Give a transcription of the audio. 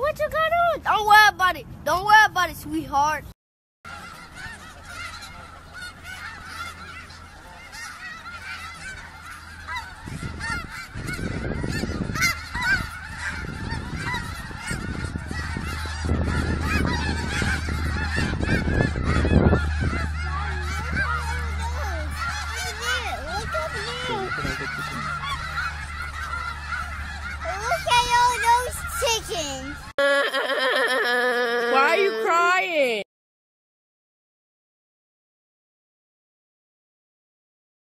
what you got on? Don't worry about it. Don't worry about it, sweetheart. you crying?